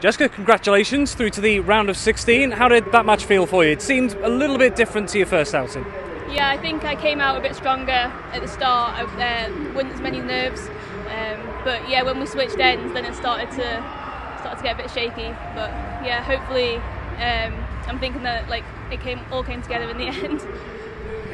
Jessica, congratulations through to the round of 16. How did that match feel for you? It seemed a little bit different to your first outing. Yeah, I think I came out a bit stronger at the start. I uh, wasn't as many nerves, um, but yeah, when we switched ends, then it started to started to get a bit shaky. But yeah, hopefully, um, I'm thinking that like it came all came together in the end.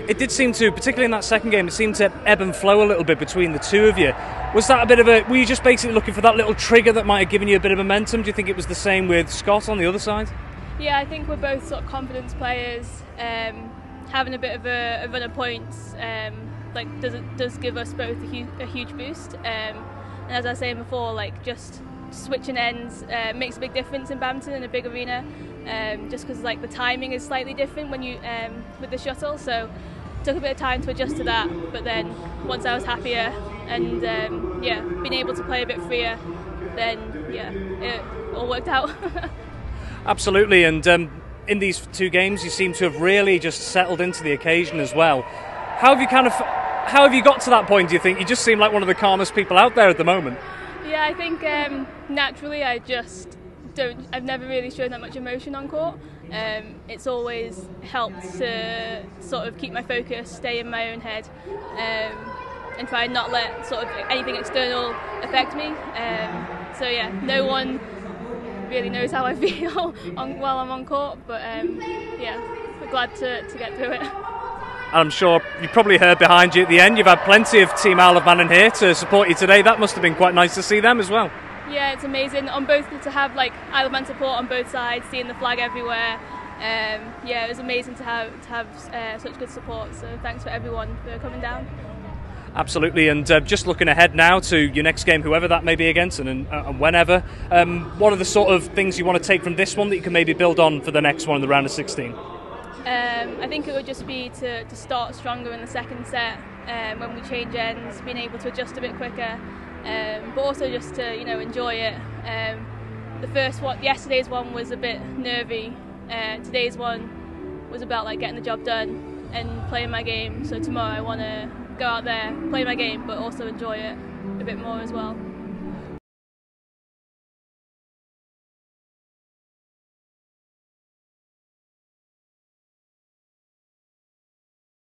It did seem to, particularly in that second game, it seemed to ebb and flow a little bit between the two of you. Was that a bit of a? Were you just basically looking for that little trigger that might have given you a bit of momentum? Do you think it was the same with Scott on the other side? Yeah, I think we're both sort of confidence players. Um, having a bit of a, a run of points um, like does does give us both a, hu- a huge boost. Um, and as I was saying before, like just switching ends uh, makes a big difference in badminton in a big arena. Um, just because like the timing is slightly different when you um, with the shuttle, so took a bit of time to adjust to that. But then once I was happier and um, yeah, being able to play a bit freer, then yeah, it all worked out. Absolutely, and um, in these two games, you seem to have really just settled into the occasion as well. How have you kind of, how have you got to that point? Do you think you just seem like one of the calmest people out there at the moment? Yeah, I think um, naturally I just don't. I've never really shown that much emotion on court. Um, it's always helped to sort of keep my focus, stay in my own head, um, and try and not let sort of anything external affect me. Um, so yeah, no one really knows how I feel on, while I'm on court, but um, yeah, we're glad to, to get through it. I'm sure you probably heard behind you at the end. You've had plenty of Team Isle of Man in here to support you today. That must have been quite nice to see them as well. Yeah, it's amazing on both to have like Isle of Man support on both sides, seeing the flag everywhere. Um, yeah, it was amazing to have to have uh, such good support. So thanks for everyone for coming down. Absolutely, and uh, just looking ahead now to your next game, whoever that may be against, and, and, and whenever. Um, what are the sort of things you want to take from this one that you can maybe build on for the next one in the round of 16? Um, I think it would just be to, to start stronger in the second set um, when we change ends, being able to adjust a bit quicker, um, but also just to you know enjoy it. Um, the first one, yesterday's one was a bit nervy. Uh, today's one was about like getting the job done and playing my game. So tomorrow I want to go out there, play my game, but also enjoy it a bit more as well.